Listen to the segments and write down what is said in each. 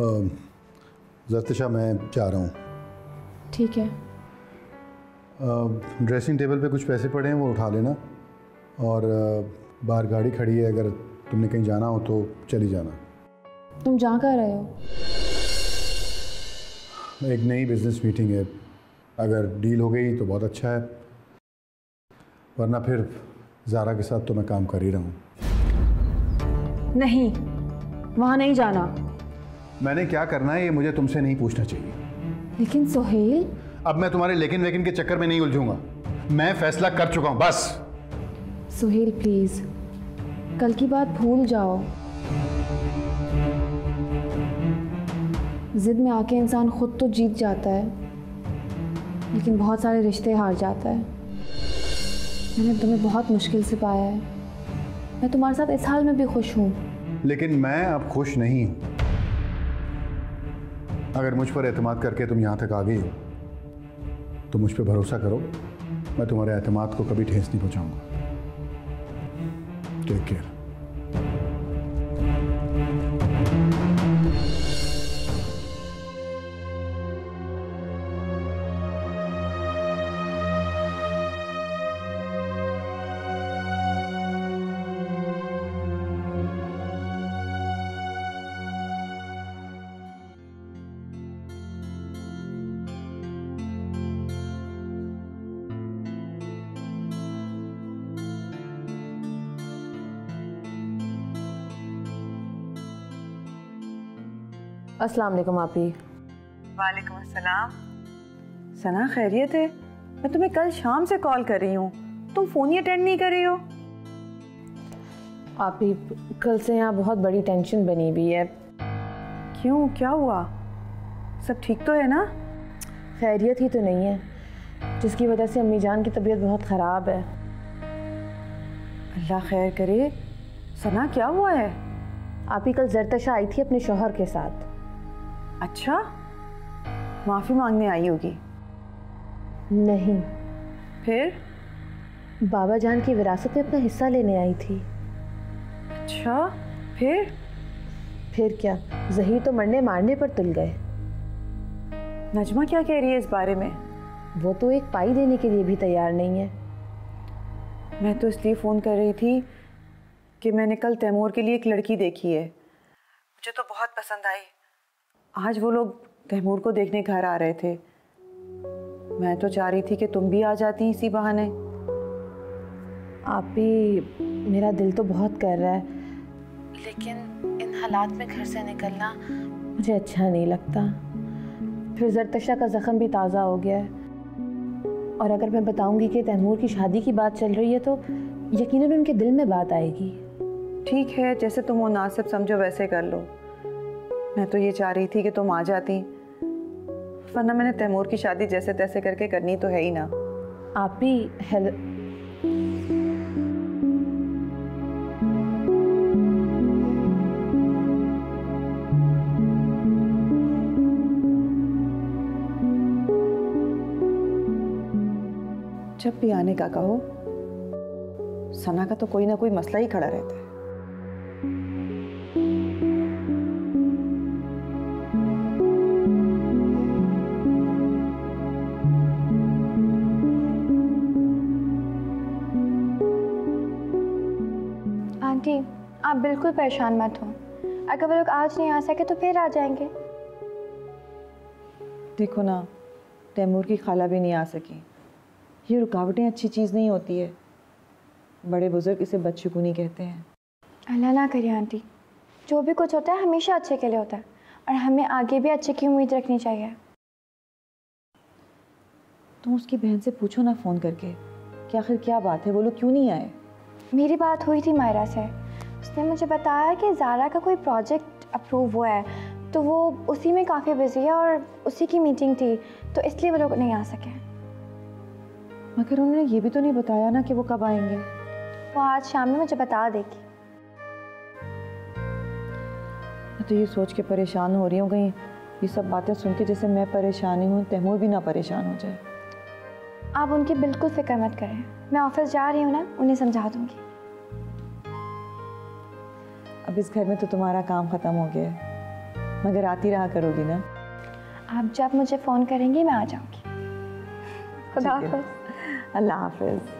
जरतशा मैं जा रहा हूँ। ठीक है। ड्रेसिंग टेबल पे कुछ पैसे पड़े हैं वो उठा लेना। और बाहर गाड़ी खड़ी है अगर तुमने कहीं जाना हो तो चली जाना। तुम जा कर रहे हो। एक नई बिज़नेस मीटिंग है। अगर डील हो गई तो बहुत अच्छा है। वरना फिर ज़ारा के साथ तो मैं काम कर ही रहा हूँ। नहीं वहाँ नहीं जाना। मैंने क्या करना है ये मुझे तुमसे नहीं पूछना चाहिए। लेकिन सोहेल। अब मैं तुम्हारे लेकिन वेकिन के चक्कर में नहीं उलझूँगा। मैं फैसला कर चुका हूँ बस। सोहेल प्लीज़ कल की बात भूल जाओ। जिद में आके इंसान खुद तो जीत जाता है लेकिन बहुत सारे रिश्ते हार जाता है। मैंने तुम्हें बहुत मुश्किल से पाया है। मैं तुम्हारे साथ इस हाल में भी खुश हूँ। लेकिन मैं अब खुश नहीं हूँ। अगर मुझ पर एतमाद करके तुम यहाँ तक आ गई हो तो मुझ पर भरोसा करो, मैं तुम्हारे एतमाद को कभी ठेस नहीं पहुँचाऊँगा। टेक केयर अस्सलाम वालेकुम आपी। वालेकुम अस्सलाम। सना खैरियत है? मैं तुम्हें कल शाम से कॉल कर रही हूँ। तुम फ़ोन ही अटेंड नहीं कर रही हो। आपी कल से यहाँ बहुत बड़ी टेंशन बनी हुई है। क्यों? क्या हुआ? सब ठीक तो है ना? खैरियत ही तो नहीं है जिसकी वजह से अम्मी जान की तबीयत बहुत ख़राब है। अल्लाह खैर करे। सना क्या हुआ है? आप ही कल जरतशा आई थी अपने शोहर के साथ। अच्छा? माफ़ी मांगने आई होगी। नहीं। फिर? बाबा जान की विरासत में अपना हिस्सा लेने आई थी। अच्छा फिर? फिर क्या? जहीर तो मरने मारने पर तुल गए। नजमा क्या कह रही है इस बारे में? वो तो एक पाई देने के लिए भी तैयार नहीं है। मैं तो इसलिए फ़ोन कर रही थी कि मैंने कल तैमूर के लिए एक लड़की देखी है। मुझे तो बहुत पसंद आई। आज वो लोग तैमूर को देखने घर आ रहे थे। मैं तो चाह रही थी कि तुम भी आ जाती इसी बहाने। आप भी, मेरा दिल तो बहुत कर रहा है। लेकिन इन हालात में घर से निकलना मुझे अच्छा नहीं लगता। फिर जरतशा का ज़ख्म भी ताज़ा हो गया है। और अगर मैं बताऊँगी कि तैमूर की शादी की बात चल रही है तो यकीनन उनके दिल में बात आएगी। ठीक है, जैसे तुम मुनासिब समझो, वैसे कर लो। मैं तो ये चाह रही थी कि तुम आ जाती। वरना मैंने तैमूर की शादी जैसे तैसे करके करनी तो है ही ना। आप भी हेल जब भी आने का कहो सना का तो कोई ना कोई मसला ही खड़ा रहता है। बिल्कुल परेशान मत हो। अगर वो लोग आज नहीं आ सके तो फिर आ जाएँगे। देखो ना तैमूर की खाला भी नहीं आ सकी। ये रुकावटें अच्छी चीज़ नहीं होती है। बड़े बुज़ुर्ग इसे बदशगुनी कहते हैं। अल्लाह ना करिए आंटी। जो भी कुछ होता है हमेशा अच्छे के लिए होता है। और हमें आगे भी अच्छे की उम्मीद रखनी चाहिए। तुम उसकी बहन से पूछो ना फ़ोन करके कि आखिर क्या बात है? वो लोग क्यों नहीं आए? मेरी बात हुई थी मायरा से। उसने मुझे बताया कि ज़ारा का कोई प्रोजेक्ट अप्रूव हुआ है तो वो उसी में काफ़ी बिज़ी है और उसी की मीटिंग थी तो इसलिए वो लोग नहीं आ सके। मगर उन्होंने ये भी तो नहीं बताया ना कि वो कब आएँगे। वो आज शाम में मुझे बता देगी। मैं तो ये सोच के परेशान हो रही हूँ कहीं ये सब बातें सुन के जैसे मैं परेशान हूँ तैमूर भी ना परेशान हो जाए। आप उनकी बिल्कुल फ़िक्र मत करें। मैं ऑफ़िस जा रही हूँ ना उन्हें समझा दूँगी। अब इस घर में तो तुम्हारा काम ख़त्म हो गया है। मगर आती रहा करोगी ना? आप जब मुझे फ़ोन करेंगी मैं आ जाऊँगी। खुदा अल्लाह हाफिज़।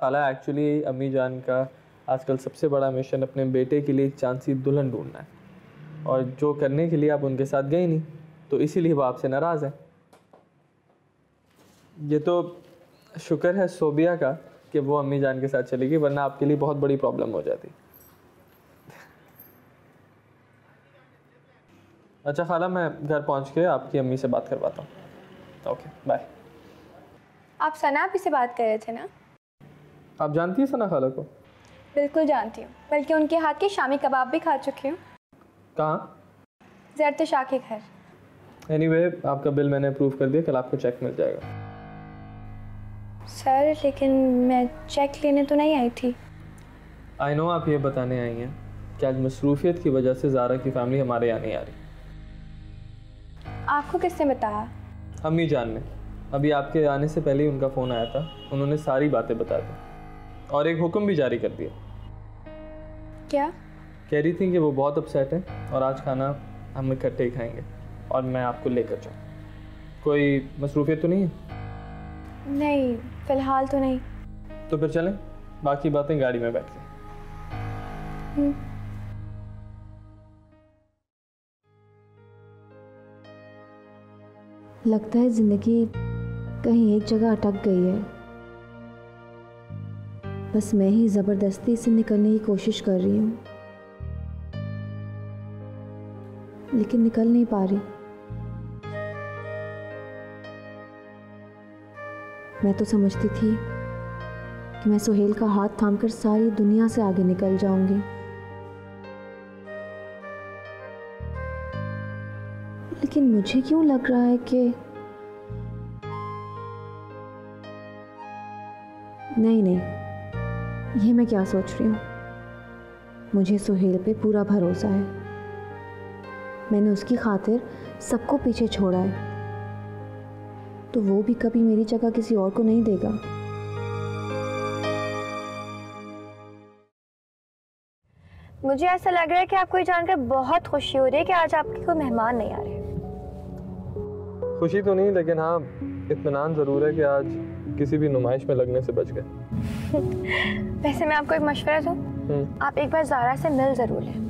खाला एक्चुअली अम्मी जान का आजकल सबसे बड़ा मिशन अपने बेटे के लिए एक चांसी दुल्हन ढूंढना है। और जो करने के लिए आप उनके साथ गए नहीं तो इसीलिए वो आपसे नाराज़ हैं। ये तो शुक्र है सोबिया का कि वो अम्मी जान के साथ चलेगी वरना आपके लिए बहुत बड़ी प्रॉब्लम हो जाती। अच्छा खाला मैं घर पहुँच के आपकी अम्मी से बात करवाता हूँ। ओके बाय आप सना भी से बात कर रहे थे ना? आप जानती हैं सना खाला को? बिल्कुल जानती हूँ बल्कि उनके हाथ के शामी कबाब भी खा चुकी हूँ। कहाँ? जरत शाह के घर। एनीवे anyway, आपका बिल मैंने अप्रूव कर दिया कल आपको चेक मिल जाएगा। सर लेकिन मैं चेक लेने तो नहीं आई थी। आई नो आप ये बताने आई हैं कि आज मसरूफियत की वजह से ज़ारा की फैमिली हमारे यहाँ नहीं आ रही। आपको किसने बताया? अम्मी जान ने अभी आपके आने से पहले ही उनका फ़ोन आया था। उन्होंने सारी बातें बता दी। और एक हुक्म भी जारी कर दिया क्या? कह रही थी कि वो बहुत अपसेट है और आज खाना हम इकट्ठे ही खाएँगे और मैं आपको लेकर जाऊँ। कोई मसरूफियत तो नहीं है? नहीं फ़िलहाल तो नहीं। तो फिर चलें बाकी बातें गाड़ी में बैठ के। लगता है ज़िंदगी कहीं एक जगह अटक गई है। बस मैं ही ज़बरदस्ती से निकलने की कोशिश कर रही हूँ। लेकिन निकल नहीं पा रही। मैं तो समझती थी कि मैं सुहेल का हाथ थामकर सारी दुनिया से आगे निकल जाऊँगी। लेकिन मुझे क्यों लग रहा है कि नहीं नहीं। ये मैं क्या सोच रही हूँ? मुझे सुहेल पे पूरा भरोसा है। मैंने उसकी खातिर सबको पीछे छोड़ा है। तो वो भी कभी मेरी जगह किसी और को नहीं देगा। मुझे ऐसा लग रहा है कि आपको ये जानकर बहुत खुशी हो रही है कि आज आपके कोई मेहमान नहीं आ रहे। खुशी तो नहीं लेकिन हाँ इतमान ज़रूर है कि आज किसी भी नुमाइश में लगने से बच गए। वैसे मैं आपको एक मशवरा दूँ। हम्म, आप एक बार ज़ारा से मिल ज़रूर लें।